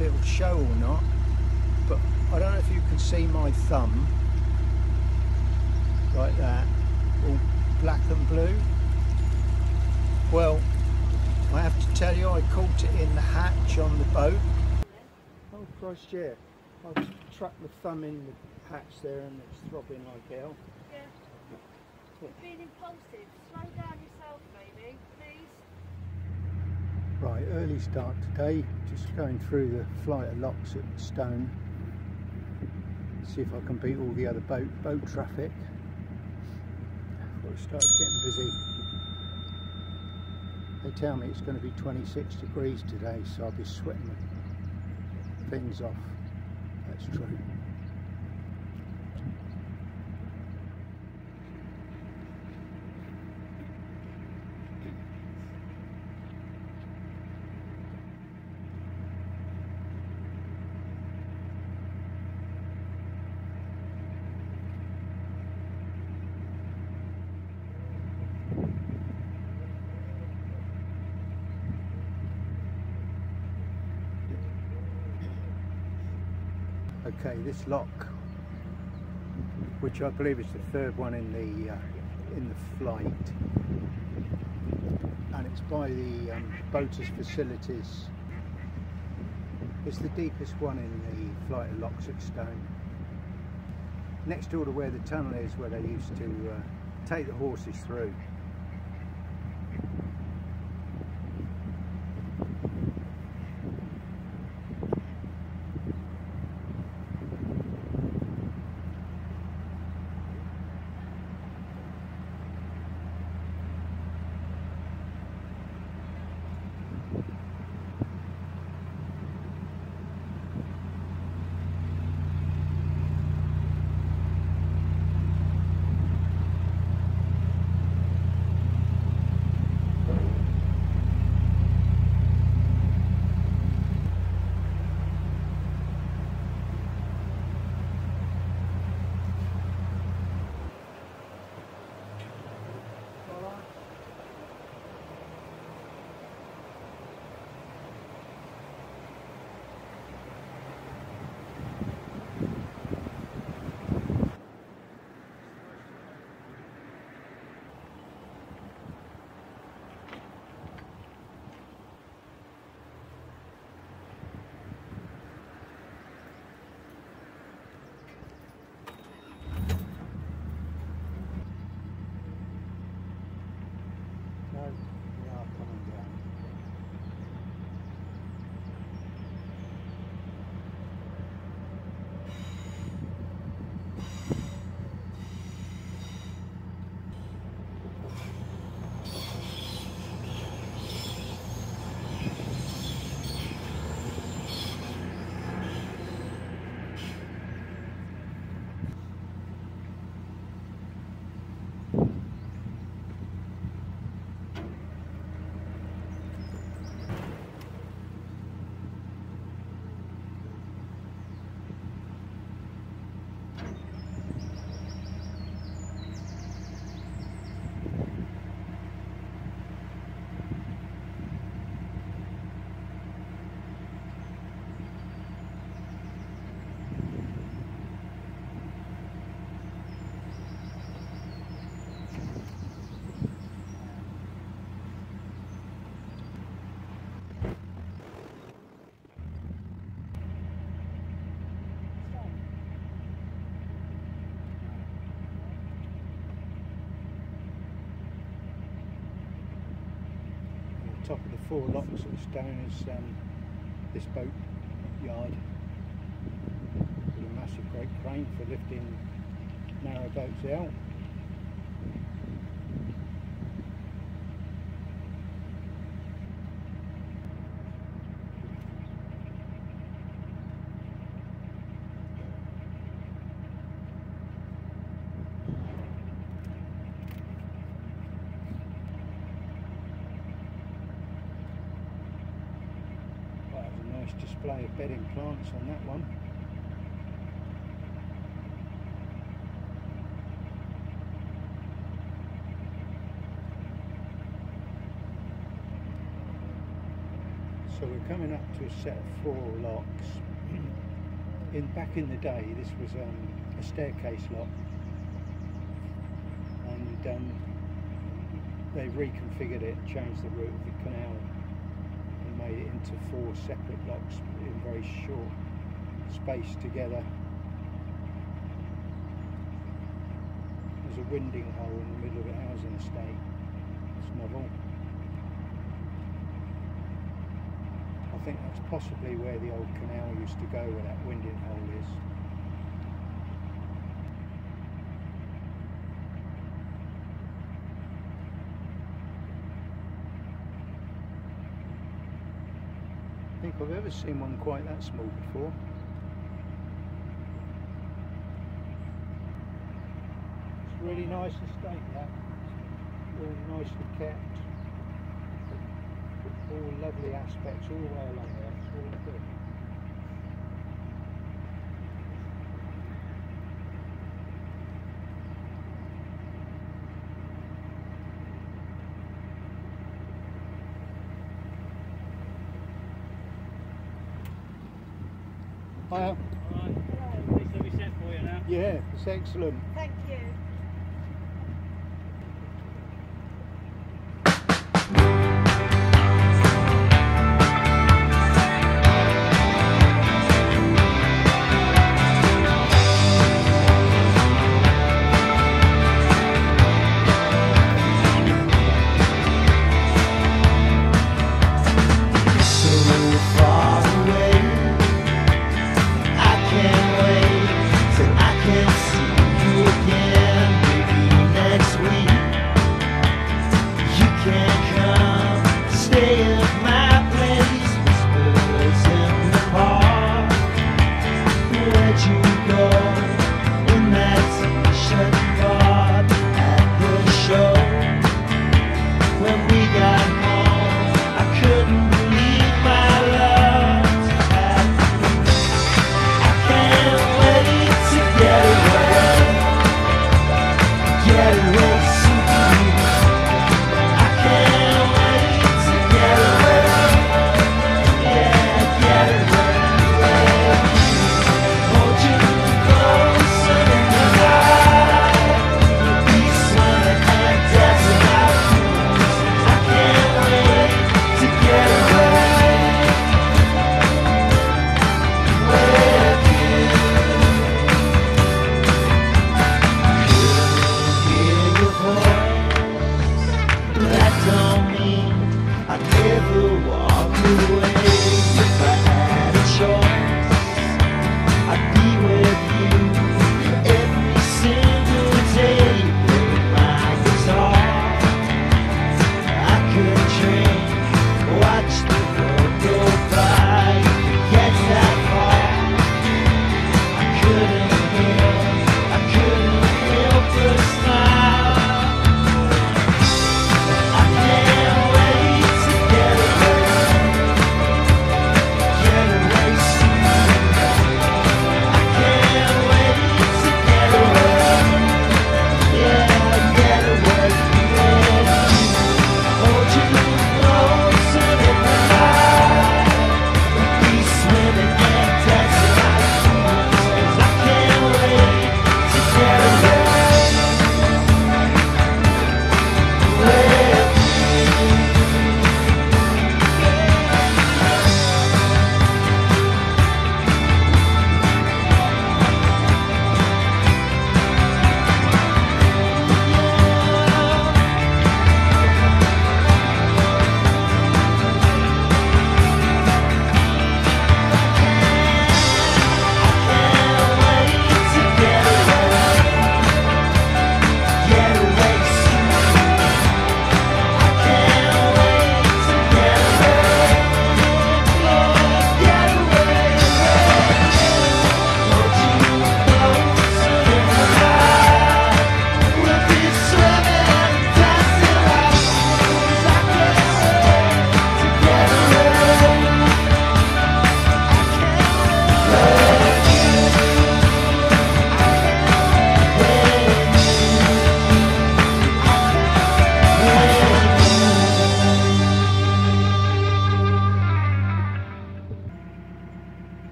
it'll show or not, but I don't know if you can see my thumb, like that, all black and blue. Well, I have to tell you, I caught it in the hatch on the boat. Oh Christ, yeah. I've trapped my thumb in the hatch there and it's throbbing like hell. Yeah. You're being impulsive. Slow down Right, early start today, just going through the flight of locks at Stone. See if I can beat all the other boat boat traffic. Before it starts getting busy. They tell me it's going to be 26 degrees today, so I'll be sweating things off. That's true. Okay, this lock, which I believe is the third one in the uh, in the flight, and it's by the um, boaters facilities. It's the deepest one in the flight of locks at Stone. Next door to where the tunnel is, where they used to uh, take the horses through. Top of the four locks at Stone is um, this boat yard with a massive great crane for lifting narrow boats out. That was a nice display of bedding plants on that one. So we're coming up to a set of four locks. In back in the day, this was um, a staircase lock, and um, they reconfigured it, changed the route of the canal, and made it into four separate locks very short space together. There's a winding hole in the middle of a housing estate. It's novel. I think that's possibly where the old canal used to go, where that winding hole is. I've ever seen one quite that small before. It's really nice estate that. Really nicely kept all lovely aspects all the way along there. It's all good. Hiya. Alright, this will be set for you now. Yeah, it's excellent. Thank you.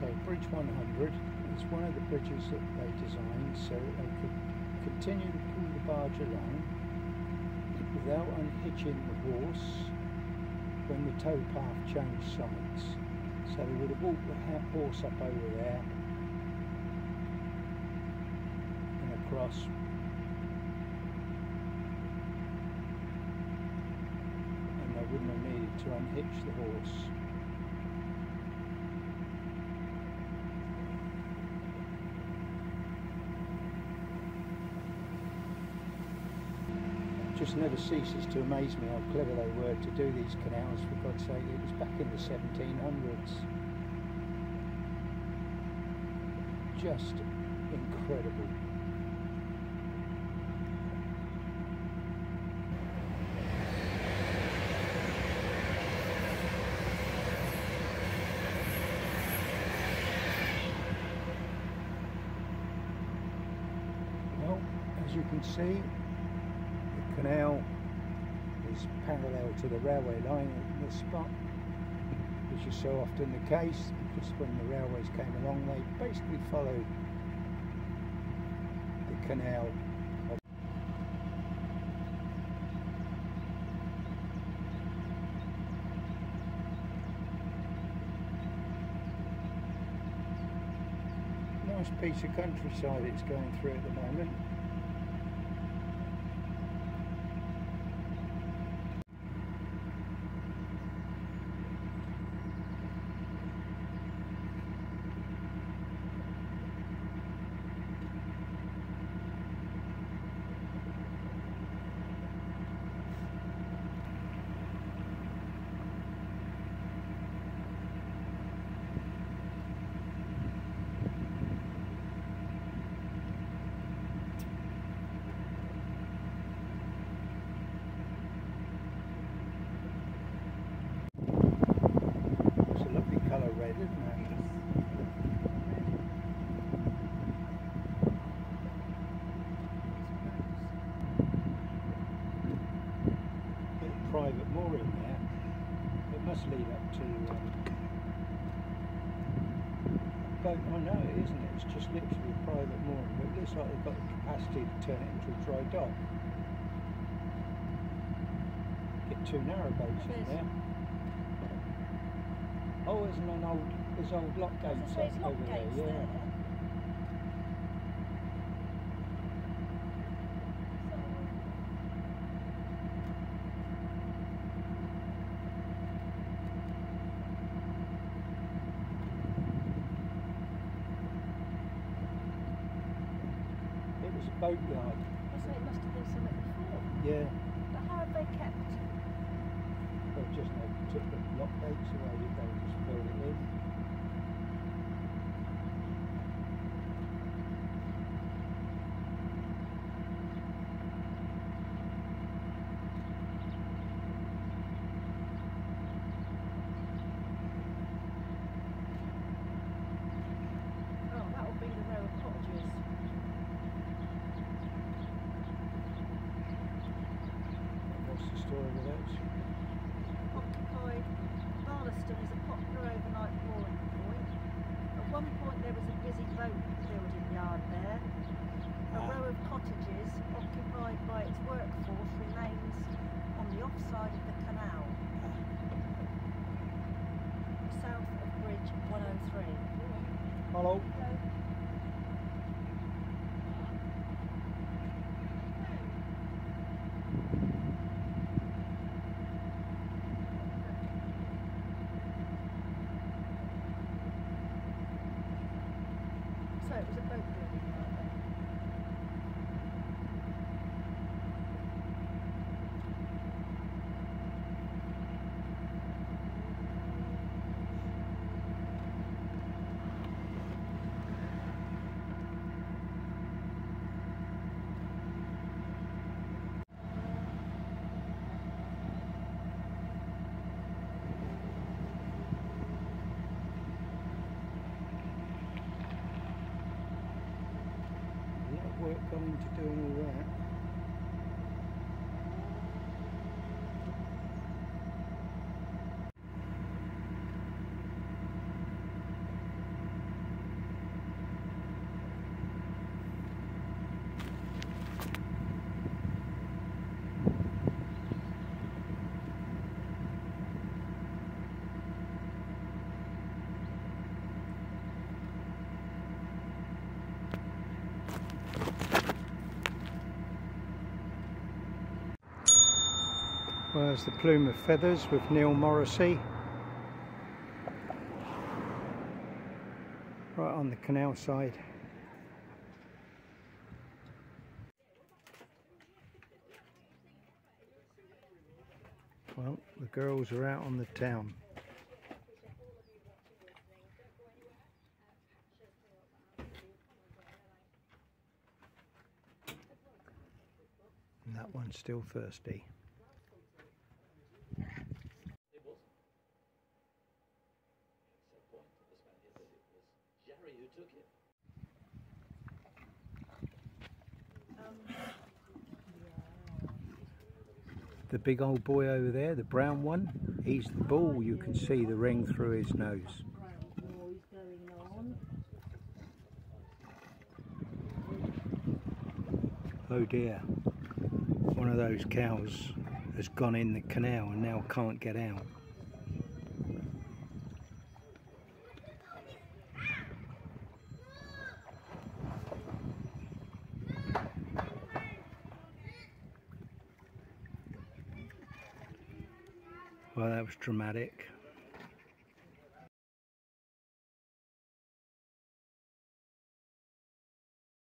So Bridge 100 is one of the bridges that they designed so they could continue to pull the barge along without unhitching the horse when the tow path changed sides. So they would have walked the horse up over there and across and they wouldn't have needed to unhitch the horse. Just never ceases to amaze me how clever they were to do these canals for God's sake. It was back in the 1700s just incredible. Well as you can see the canal is parallel to the railway line at this spot, which is so often the case because when the railways came along they basically followed the canal. Nice piece of countryside it's going through at the moment. It's a lovely colour red, isn't it? Bit of private mooring there. Must lead up to. Um, boat. I know it isn't it? It's just literally private mooring, but it looks like they've got the capacity to turn it into a dry dock. Get two narrow boats in there. Oh, there's an old, there's old lock gates up it's lock over there, yeah. there. It was a boatyard, I say it must have been something before. yeah. But how have they kept? They just they took the lock gates away, they just filled it in. Oh, that will be the row of cottages. What's the story with that? Occupied, Barlaston is a popular overnight mooring point. At one point there was a busy boat building yard there. A Ah. row of cottages occupied by its workforce remains on the offside of the canal, south of Bridge 103. Hello. So it was a boat building yard then. A to doing all that. Well, there's the plume of feathers with Neil Morrissey. Right on the canal side. Well, the girls are out on the town. And that one's still thirsty. Big old boy over there, the brown one, he's the bull. You can see the ring through his nose. Oh dear. One of those cows has gone in the canal and now can't get out. Dramatic.